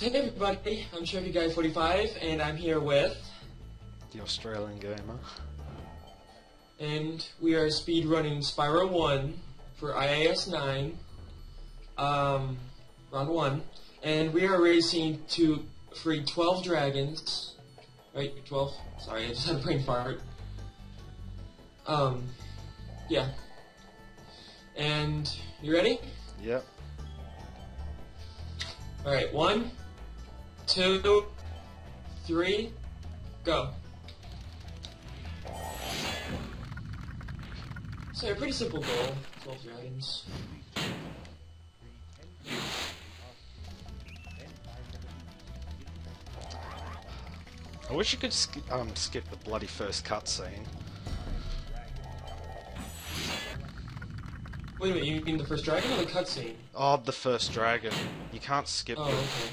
Hey everybody, I'm Cherokee Guy 45 and I'm here with The Australian gamer. and we are speed running Spyro 1 for IAS 9 um, round 1 and we are racing to free 12 dragons. Right 12 sorry I just had a brain fart. Um yeah. And you ready? Yep. alright one two three go so a pretty simple goal 12 dragons I wish you could sk um, skip the bloody first cutscene. Wait a minute, you mean the first dragon or the cutscene? Oh, the first dragon. You can't skip Oh, okay.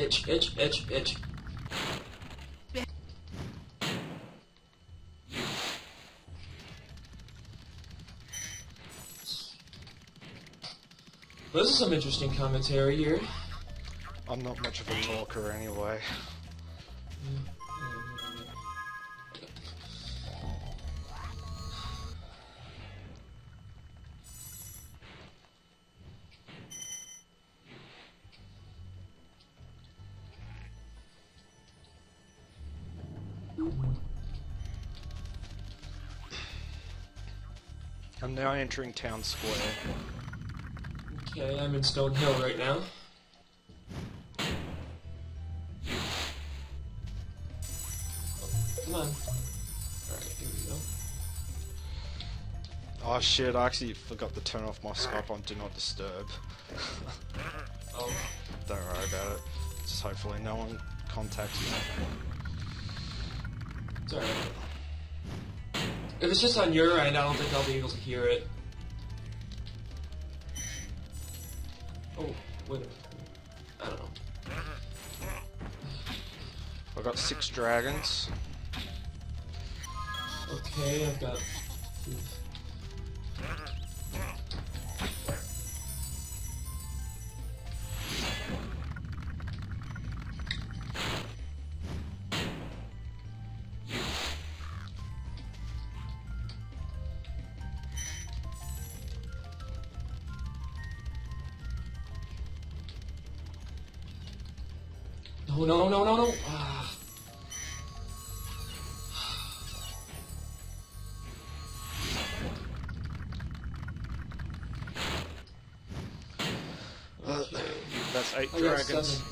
Itch, itch, itch, itch. This is some interesting commentary here. I'm not much of a talker anyway. I'm now entering town square. Okay, I'm in Stone Hill right now. Oh, come on. Alright, here we go. Oh shit, I actually forgot to turn off my Skype on Do Not Disturb. Oh, Don't worry about it. Just hopefully no one contacts me. Alright. If it's just on your end, I don't think I'll be able to hear it. Oh, wait a minute. I don't know. I've got six dragons. Okay, I've got... No, no, no, no, no! Ah. Okay. That's eight I dragons.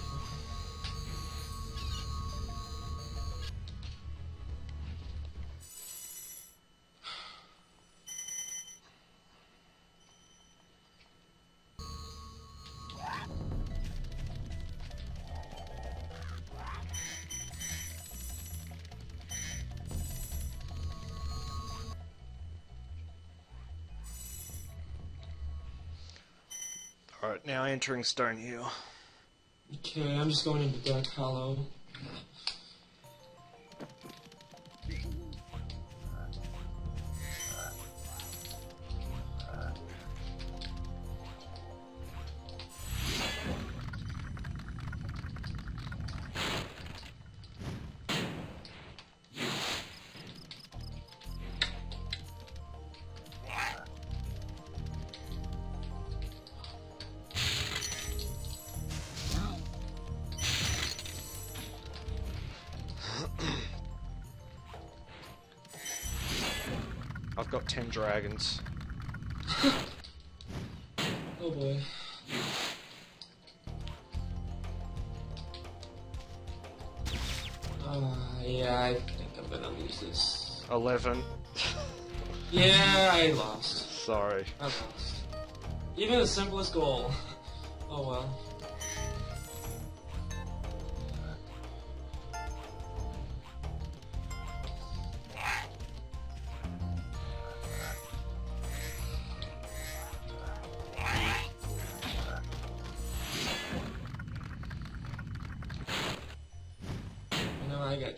Alright, now entering Stone Hill. Okay, I'm just going into Dark Hollow. I've got ten dragons. Oh boy. Uh, yeah, I think I'm gonna lose this. Eleven. Yeah, I lost. Sorry. I lost. Even the simplest goal. Oh well.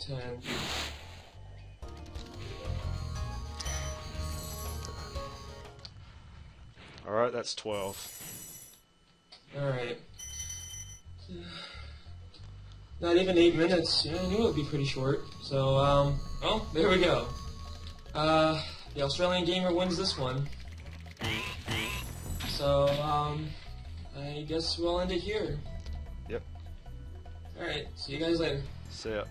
time. Alright, that's 12. Alright. Not even 8 minutes. I knew it would be pretty short. So, um, oh, there we go. Uh, the Australian gamer wins this one. So, um, I guess we'll end it here. Yep. Alright, see you guys later. See ya.